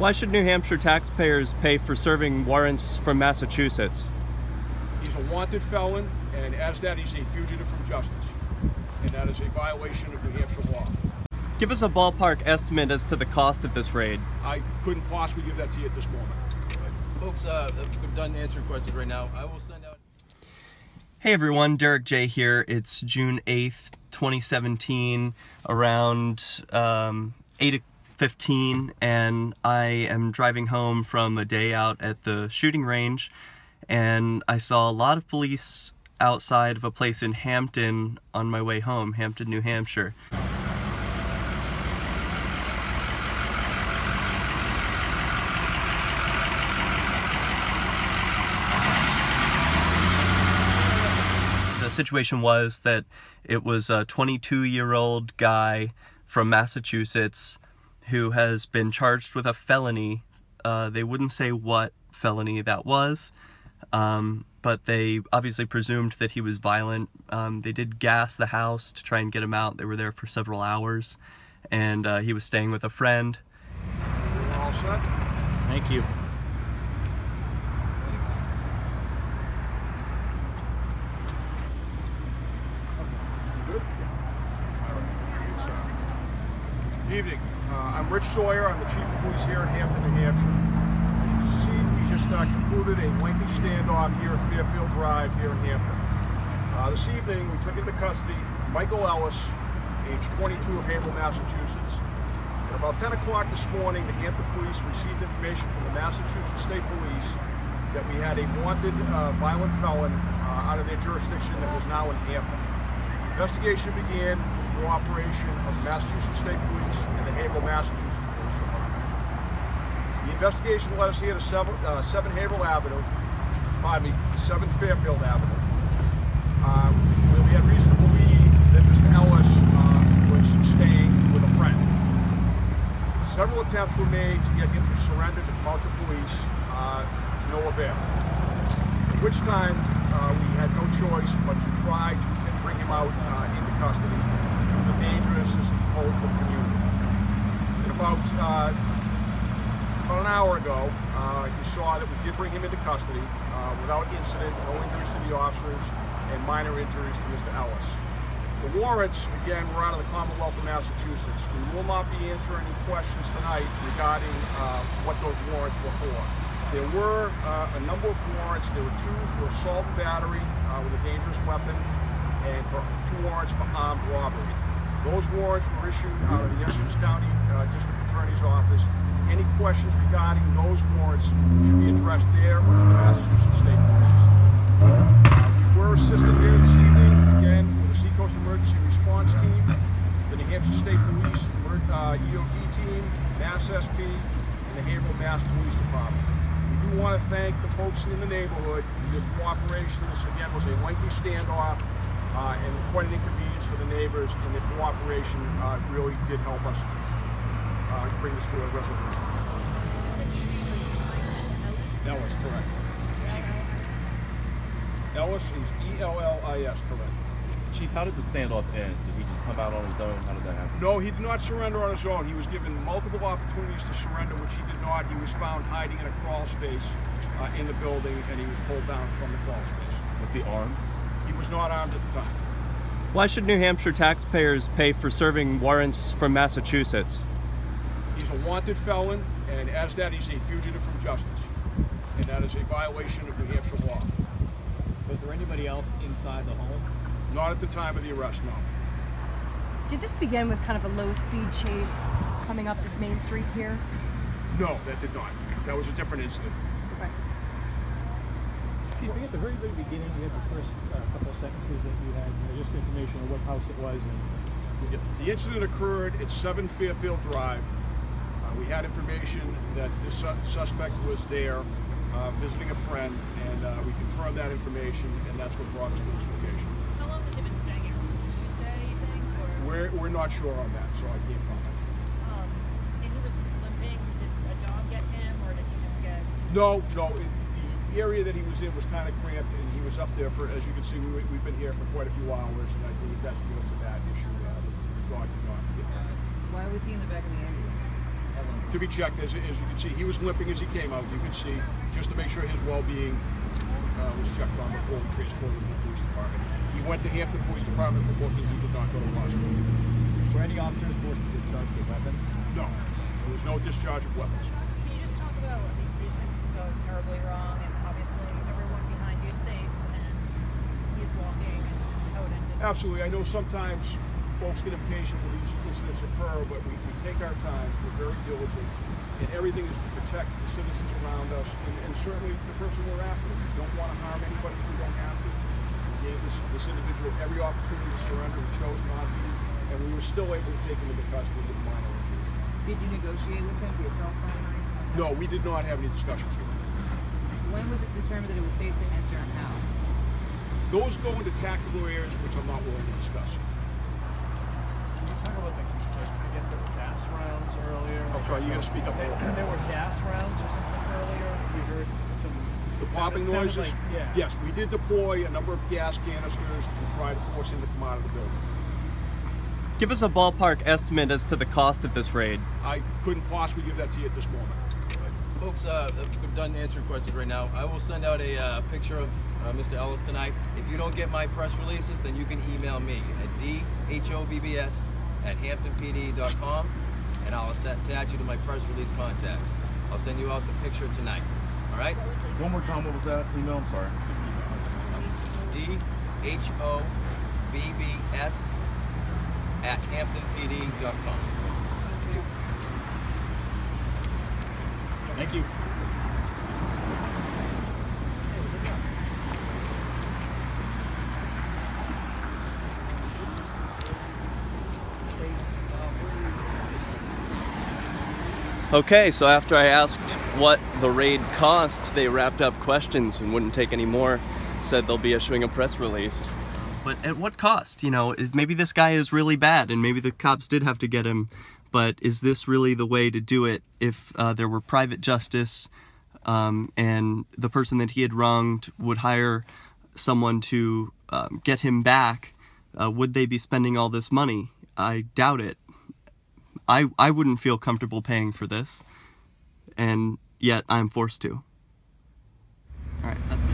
Why should New Hampshire taxpayers pay for serving warrants from Massachusetts? He's a wanted felon, and as that, he's a fugitive from justice. And that is a violation of New Hampshire law. Give us a ballpark estimate as to the cost of this raid. I couldn't possibly give that to you at this moment. Folks, uh, we're done answering questions right now. I will send out. Hey everyone, Derrick J here. It's June 8th, 2017, around um, 8.15, and I am driving home from a day out at the shooting range, and I saw a lot of police outside of a place in Hampton on my way home, Hampton, New Hampshire. the situation was that it was a 22 year old guy from Massachusetts who has been charged with a felony. Uh, they wouldn't say what felony that was, um, but they obviously presumed that he was violent. Um, they did gas the house to try and get him out. They were there for several hours, and uh, he was staying with a friend. All set? Thank you. Good? All right. It's, Good evening. Uh, I'm Rich Sawyer. I'm the Chief of Police here in Hampton, New Hampshire. As you can see, we just uh, concluded a lengthy standoff here at Fairfield Drive here in Hampton. Uh, this evening, we took into custody Michael Ellis, age 22 of Haverhill, Massachusetts. At about 10 o'clock this morning, the Hampton Police received information from the Massachusetts State Police that we had a wanted uh, violent felon uh, out of their jurisdiction that was now in Hampton. Investigation began cooperation of Massachusetts State Police and the Haverhill, Massachusetts Police Department. The investigation led us here to 7, uh, 7 Haverhill Avenue, pardon me, 7 Fairfield Avenue, uh, where we had reason to believe that Mr. Ellis uh, was staying with a friend. Several attempts were made to get him to surrender to out police, uh, to no avail. At which time uh, we had no choice but to try to bring him out uh, into custody. He was a dangerous the community. And about uh, about an hour ago, uh, you saw that we did bring him into custody uh, without incident, no injuries to the officers, and minor injuries to Mr. Ellis. The warrants, again, were out of the Commonwealth of Massachusetts. We will not be answering any questions tonight regarding uh, what those warrants were for. There were uh, a number of warrants. There were two for assault and battery uh, with a dangerous weapon, and for two warrants for armed robbery. Those warrants were issued out of the Essex County uh, District Attorney's Office. Any questions regarding those warrants should be addressed there or to the Massachusetts State Police. Uh, we were assisted here this evening, again, with the Seacoast Emergency Response Team, the New Hampshire State Police uh, EOD Team, Mass SP, and the Haverhill Mass Police Department. We do want to thank the folks in the neighborhood for your cooperation. This, again, was a lengthy standoff uh, and quite an inconvenience for the neighbors, and the cooperation uh, really did help us uh, bring this to a resolution. That was correct. Ellis is E-L-L-I-S, correct. Chief, how did the standoff end? Did he just come out on his own? How did that happen? No, he did not surrender on his own. He was given multiple opportunities to surrender, which he did not. He was found hiding in a crawl space uh, in the building, and he was pulled down from the crawl space. Was he armed? He was not armed at the time. Why should New Hampshire taxpayers pay for serving warrants from Massachusetts? He's a wanted felon, and as that, he's a fugitive from justice. And that is a violation of New Hampshire law. Was there anybody else inside the home? Not at the time of the arrest, no. Did this begin with kind of a low-speed chase coming up the main street here? No, that did not. That was a different incident. Okay. Chief, at the very, very beginning, you had the first uh, couple of sentences that you had, you know, just information on what house it was and The incident occurred at 7 Fairfield Drive. Uh, we had information that the su- suspect was there uh, visiting a friend, and uh, we confirmed that information, and that's what brought us to this location. How long has he been staying here? Since Tuesday, you think? Or, We're, we're not sure on that, so I can't comment. um, and he was limping. Did a dog get him, or did he just get? No, no, it, the area that he was in was kind of cramped, and he was up there for, as you can see, we, we've been here for quite a few hours, and I believe that's because of that issue. Uh, the, the dog did not get Why was he in the back of the ambulance? To be checked. As, as you can see, he was limping as he came out. You could see just to make sure his well-being uh, was checked on before we transported him to the police department. He went to Hampton Police Department for booking. He did not go to the hospital. Were any officers forced to discharge their weapons? No, there was no discharge of weapons. Can you just talk about, I mean, these things can go terribly wrong, and obviously everyone behind you is safe, and he's walking and Toden didn't. Absolutely. I know sometimes folks get impatient when these incidents occur, but we, we take our time. We're very diligent, and everything is to protect the citizens around us, and, and certainly the person we're after. We don't want to harm anybody if we don't have to. We gave this, this individual every opportunity to surrender. We chose not to, and we were still able to take him into custody with a minor injury. Did you negotiate with him via cell phone or anything? No, we did not have any discussions with him. When was it determined that it was safe to enter and how? Those go into tactical areas which I'm not willing to discuss. Can you talk about the, I guess there were gas rounds earlier? I'm sorry, you gotta speak up a. There, there were gas rounds or something earlier? We heard some. The it sounded- popping sounded noises? Like, yeah. Yes, we did deploy a number of gas canisters to try to force him to come out of the building. Give us a ballpark estimate as to the cost of this raid. I couldn't possibly give that to you at this moment. Folks, uh, we're done answering questions right now. I will send out a uh, picture of uh, Mr. Ellis tonight. If you don't get my press releases, then you can email me at dhobbs at hamptonpd.com and I'll set- attach you to my press release contacts. I'll send you out the picture tonight. All right? One more time, what was that email? I'm sorry. D H O B B S at hamptonpd.com. Thank you. Okay, so after I asked what the raid cost, they wrapped up questions and wouldn't take any more. Said they'll be issuing a press release. But at what cost? You know, maybe this guy is really bad and maybe the cops did have to get him, but is this really the way to do it if uh, there were private justice um, and the person that he had wronged would hire someone to um, get him back? Uh, would they be spending all this money? I doubt it. I, I wouldn't feel comfortable paying for this, and yet I'm forced to. Alright, that's it.